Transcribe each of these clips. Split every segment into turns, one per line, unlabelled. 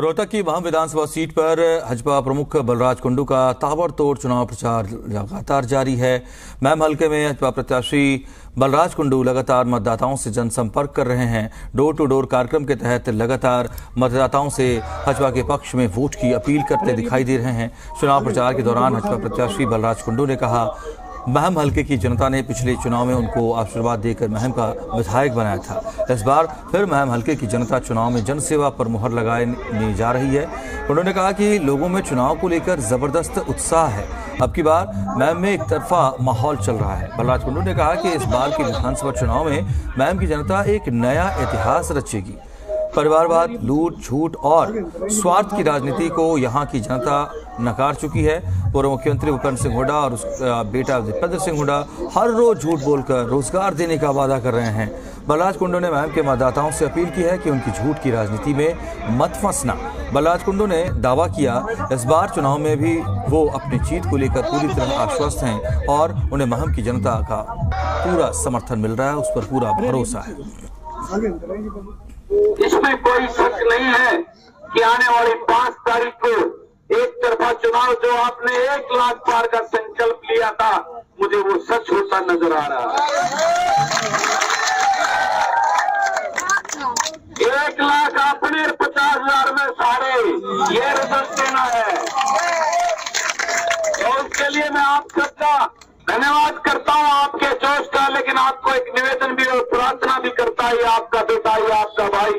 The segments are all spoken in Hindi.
रोहतक की महाम विधानसभा सीट पर हजपा प्रमुख बलराज कुंडू का ताबड़तोड़ चुनाव प्रचार लगातार जारी है। मैम हल्के में हजपा प्रत्याशी बलराज कुंडू लगातार मतदाताओं से जनसंपर्क कर रहे हैं। डोर टू डोर कार्यक्रम के तहत लगातार मतदाताओं से हजपा के पक्ष में वोट की अपील करते दिखाई दे रहे हैं। चुनाव प्रचार के दौरान हजपा प्रत्याशी बलराज कुंडू ने कहा महम हल्के की जनता ने पिछले चुनाव में उनको आशीर्वाद देकर महम का विधायक बनाया था। इस बार फिर महम हल्के की जनता चुनाव में जनसेवा पर मुहर लगाने जा रही है। उन्होंने कहा कि लोगों में चुनाव को लेकर ज़बरदस्त उत्साह है। अब की बार मैम में एक तरफा माहौल चल रहा है। बलराज कुंडू ने कहा कि इस बार के विधानसभा चुनाव में मैम की जनता एक नया इतिहास रचेगी। परिवारवाद, लूट, झूठ और स्वार्थ की राजनीति को यहाँ की जनता नकार चुकी है। पूर्व मुख्यमंत्री भूपेंद्र सिंह हुड्डा और उसका बेटा दीपेंद्र सिंह हुड्डा हर रोज झूठ बोलकर रोज़गार देने का वादा कर रहे हैं। बलराज कुंडू ने मैम के मतदाताओं से अपील की है कि उनकी झूठ की राजनीति में मत फंसना। बलराज कुंडू ने दावा किया, इस बार चुनाव में भी वो अपनी जीत को लेकर पूरी तरह आश्वस्त हैं और उन्हें महम की जनता का पूरा समर्थन मिल रहा है, उस पर पूरा भरोसा है।
इसमें कोई शक नहीं है कि आने वाली पाँच तारीख को एक तरफा चुनाव जो आपने एक लाख पार का संकल्प लिया था, मुझे वो सच होता नज़र आ रहा है। एक लाख अपने पचास हज़ार में सारे, ये रिज़ल्ट देना है। और उसके लिए मैं आप सबका धन्यवाद करता हूँ आपके जोश का आपको एक निवेदन भी और प्रार्थना भी करता है, आपका बेटा, ये आपका भाई।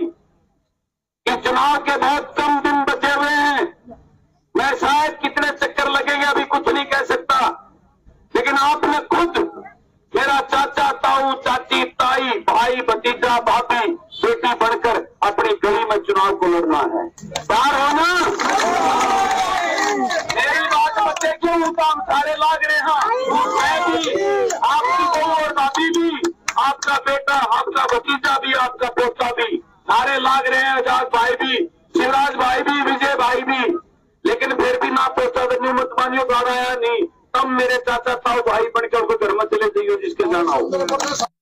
कि चुनाव के बहुत कम दिन बचे हुए हैं। मैं शायद कितने चक्कर लगेंगे, अभी कुछ नहीं कह सकता। लेकिन आपने खुद मेरा चाचा, ताऊ, चाची, ताई, भाई, भतीजा, भाभी, बेटी बढ़कर अपनी गली में चुनाव को लड़ना है। तैयार होना मेरी बात बच्चे क्यों काम सारे लाग रहे हैं मैं भी आपकी बहू और दादी भी आपका बेटा भतीजा भी आपका पोता भी। सारे लाग रहे हैं आज़ाद भाई भी, शिवराज भाई भी, विजय भाई भी। लेकिन फिर भी ना पोता धन्य मतमानियों द्वारा आया नहीं। तब मेरे चाचा साहु भाई बनकर उनको धर्म चले जाइए जिसके जाना हो।